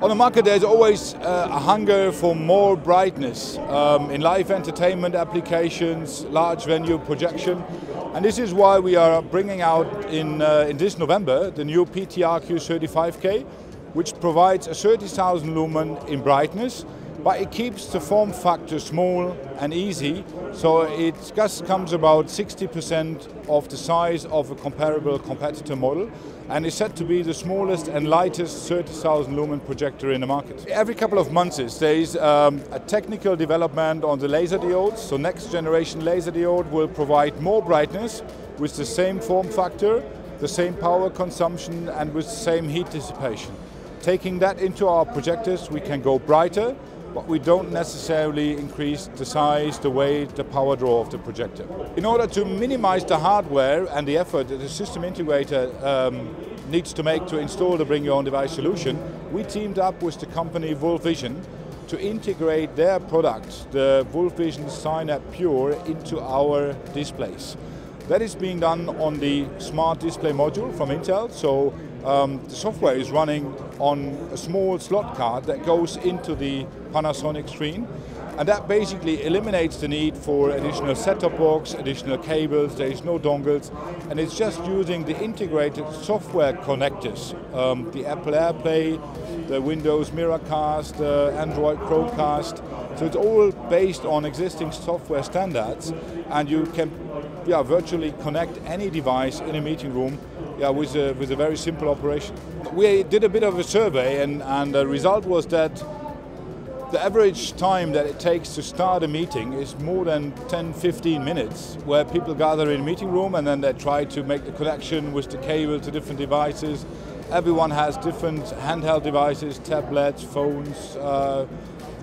On the market, there's always uh, a hunger for more brightness um, in live entertainment applications, large venue projection. And this is why we are bringing out in, uh, in this November the new PTR Q35K, which provides a 30,000 lumen in brightness but it keeps the form factor small and easy, so it just comes about 60% of the size of a comparable competitor model, and is said to be the smallest and lightest 30,000 lumen projector in the market. Every couple of months there is um, a technical development on the laser diodes, so next generation laser diode will provide more brightness with the same form factor, the same power consumption and with the same heat dissipation. Taking that into our projectors, we can go brighter, but we don't necessarily increase the size, the weight, the power draw of the projector. In order to minimize the hardware and the effort that the system integrator um, needs to make to install the Bring Your Own Device solution, we teamed up with the company Wolfvision to integrate their product, the Wolfvision Cynap Pure, into our displays. That is being done on the smart display module from Intel. So um, the software is running on a small slot card that goes into the Panasonic screen. And that basically eliminates the need for additional set-top box, additional cables, there is no dongles, and it's just using the integrated software connectors, um, the Apple AirPlay, the Windows Miracast, the Android Chromecast. So it's all based on existing software standards, and you can yeah, virtually connect any device in a meeting room yeah, with, a, with a very simple operation. We did a bit of a survey, and, and the result was that the average time that it takes to start a meeting is more than 10, 15 minutes, where people gather in a meeting room and then they try to make the connection with the cable to different devices. Everyone has different handheld devices, tablets, phones, uh,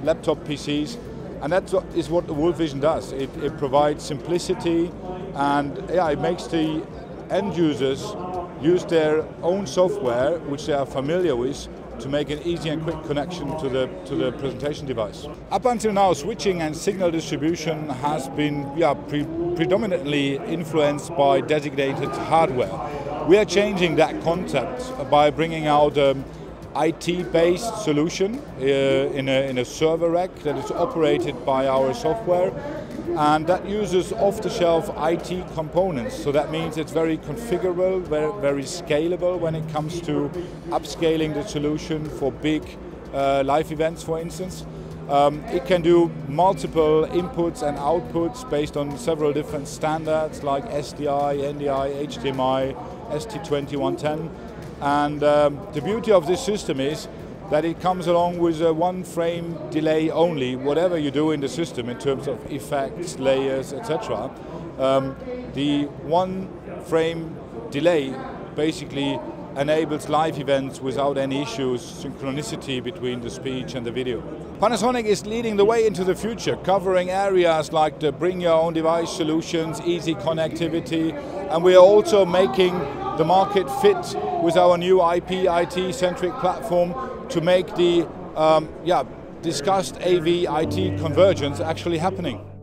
laptop PCs, and that is what the Wolfvision does. It, it provides simplicity and yeah, it makes the end users use their own software, which they are familiar with, to make an easy and quick connection to the, to the presentation device. Up until now, switching and signal distribution has been yeah, pre predominantly influenced by designated hardware. We are changing that concept by bringing out um, IT-based solution uh, in, a, in a server rack that is operated by our software and that uses off-the-shelf IT components. So that means it's very configurable, very, very scalable when it comes to upscaling the solution for big uh, live events, for instance. Um, it can do multiple inputs and outputs based on several different standards like SDI, NDI, HDMI, ST2110. And um, the beauty of this system is that it comes along with a one frame delay only, whatever you do in the system in terms of effects, layers, etc. Um, the one frame delay basically enables live events without any issues, synchronicity between the speech and the video. Panasonic is leading the way into the future, covering areas like the bring your own device solutions, easy connectivity, and we are also making the market fit with our new IP IT centric platform to make the um, yeah, discussed AV IT convergence actually happening.